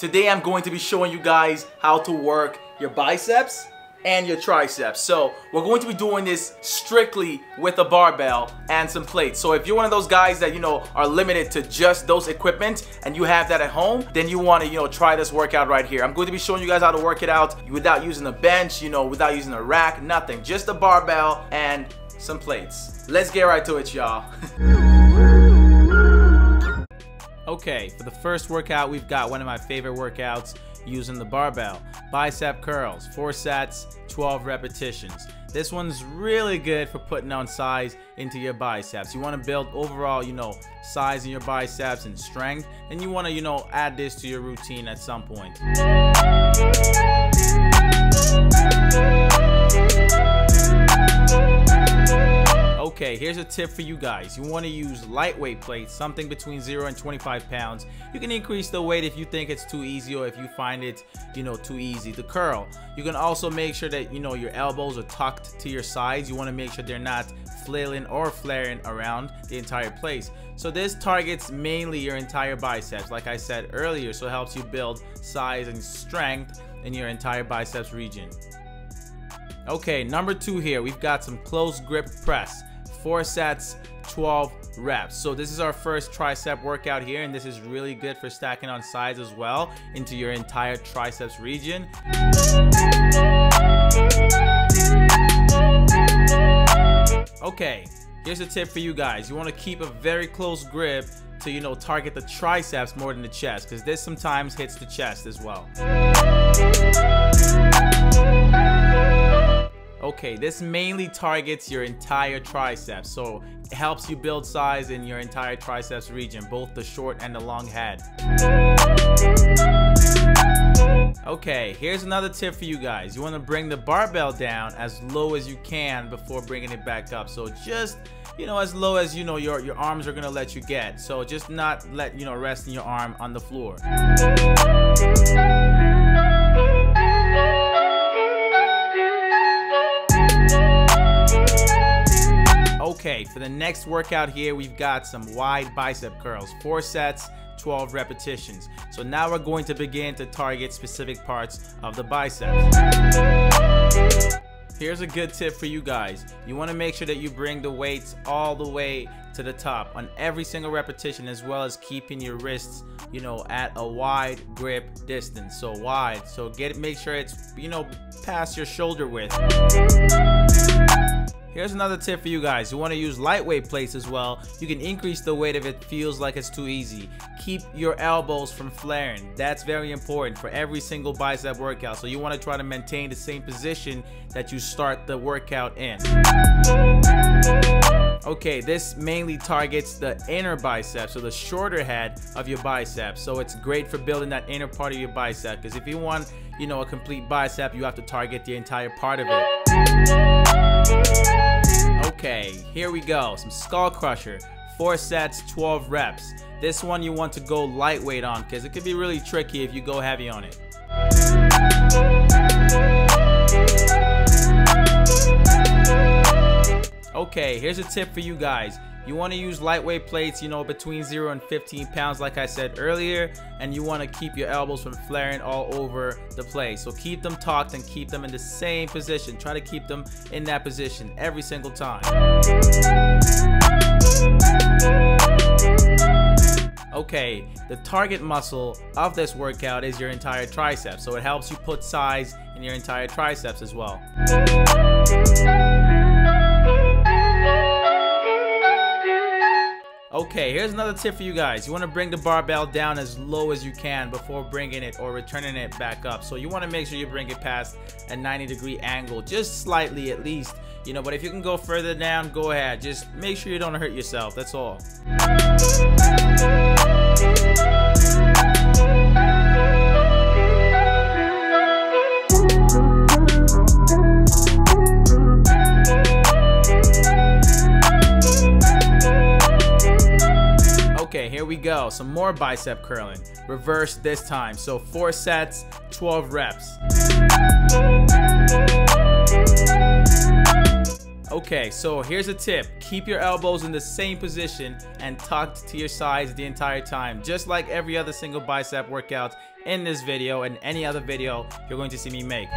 Today I'm going to be showing you guys how to work your biceps and your triceps. So we're going to be doing this strictly with a barbell and some plates. So if you're one of those guys that, you know, are limited to just those equipment and you have that at home, then you want to, you know, try this workout right here. I'm going to be showing you guys how to work it out without using a bench, you know, without using a rack, nothing. Just a barbell and some plates. Let's get right to it, y'all. Okay, for the first workout, we've got one of my favorite workouts using the barbell. Bicep curls, 4 sets, 12 repetitions. This one's really good for putting on size into your biceps. You want to build overall, you know, size in your biceps and strength, and you want to, you know, add this to your routine at some point. Okay, here's a tip for you guys. You want to use lightweight plates, something between 0 and 25 pounds. You can increase the weight if you think it's too easy or if you find it, you know, too easy to curl. You can also make sure that, you know, your elbows are tucked to your sides. You want to make sure they're not flailing or flaring around the entire place. So this targets mainly your entire biceps, like I said earlier, so it helps you build size and strength in your entire biceps region. Okay, number two here, we've got some close grip press four sets 12 reps. So this is our first tricep workout here and this is really good for stacking on sides as well into your entire triceps region. Okay here's a tip for you guys. You want to keep a very close grip to you know target the triceps more than the chest because this sometimes hits the chest as well Okay, this mainly targets your entire triceps, so it helps you build size in your entire triceps region, both the short and the long head. Okay, here's another tip for you guys. You want to bring the barbell down as low as you can before bringing it back up. So just, you know, as low as, you know, your, your arms are to let you get. So just not let, you know, resting your arm on the floor. Okay, for the next workout here, we've got some wide bicep curls, four sets, 12 repetitions. So now we're going to begin to target specific parts of the biceps. Here's a good tip for you guys. You want to make sure that you bring the weights all the way to the top on every single repetition as well as keeping your wrists, you know, at a wide grip distance. So wide. So get make sure it's, you know, past your shoulder width. Here's another tip for you guys. You want to use lightweight plates as well. You can increase the weight if it feels like it's too easy. Keep your elbows from flaring. That's very important for every single bicep workout. So you want to try to maintain the same position that you start the workout in. Okay, this mainly targets the inner bicep, so the shorter head of your bicep. So it's great for building that inner part of your bicep because if you want, you know, a complete bicep, you have to target the entire part of it. Okay, here we go. Some skull crusher. Four sets, 12 reps. This one you want to go lightweight on because it could be really tricky if you go heavy on it. Okay, here's a tip for you guys. You want to use lightweight plates, you know, between 0 and 15 pounds, like I said earlier, and you want to keep your elbows from flaring all over the place. So keep them tucked and keep them in the same position. Try to keep them in that position every single time. Okay, the target muscle of this workout is your entire tricep, so it helps you put size in your entire triceps as well. Okay, here's another tip for you guys. You want to bring the barbell down as low as you can before bringing it or returning it back up. So you want to make sure you bring it past a 90 degree angle, just slightly at least, you know, but if you can go further down, go ahead. Just make sure you don't hurt yourself, that's all. We go. Some more bicep curling. Reverse this time. So four sets, 12 reps. Okay, so here's a tip. Keep your elbows in the same position and tucked to your sides the entire time. Just like every other single bicep workout, in this video and any other video you're going to see me make.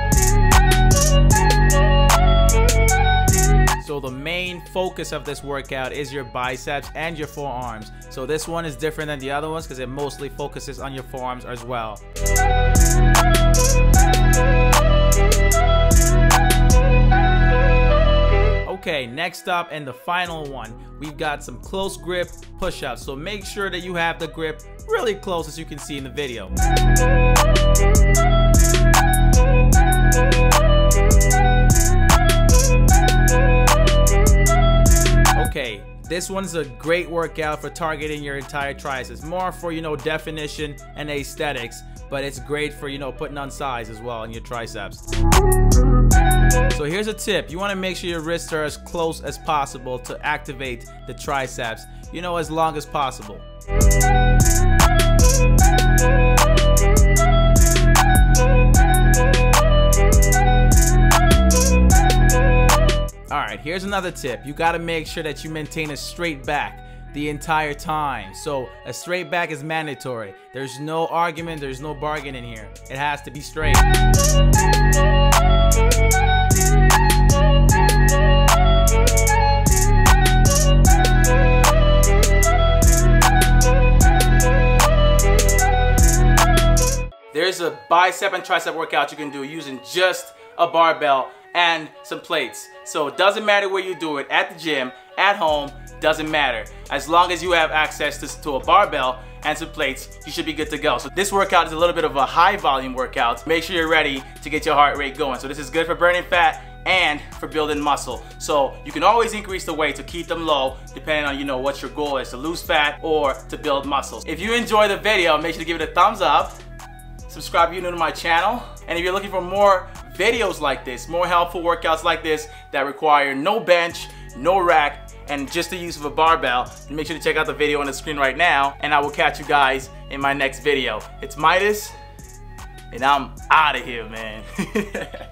So the main focus of this workout is your biceps and your forearms. So this one is different than the other ones because it mostly focuses on your forearms as well. Okay, next up and the final one, we've got some close grip push-ups. So make sure that you have the grip really close as you can see in the video. This one's a great workout for targeting your entire triceps. More for, you know, definition and aesthetics, but it's great for, you know, putting on size as well in your triceps. So here's a tip. You want to make sure your wrists are as close as possible to activate the triceps, you know, as long as possible. Alright, here's another tip. You gotta make sure that you maintain a straight back the entire time. So a straight back is mandatory. There's no argument, there's no bargain in here. It has to be straight. There's a bicep and tricep workout you can do using just a barbell and some plates. So it doesn't matter where you do it, at the gym, at home, doesn't matter. As long as you have access to, to, a barbell and some plates, you should be good to go. So this workout is a little bit of a high volume workout. Make sure you're ready to get your heart rate going. So this is good for burning fat and for building muscle. So you can always increase the weight to keep them low depending on you know what your goal is, to lose fat or to build muscles. If you enjoy the video, make sure to give it a thumbs up. Subscribe if you're new to my channel. And if you're looking for more videos like this, more helpful workouts like this that require no bench, no rack, and just the use of a barbell, make sure to check out the video on the screen right now, and I will catch you guys in my next video. It's Midas, and I'm out of here, man.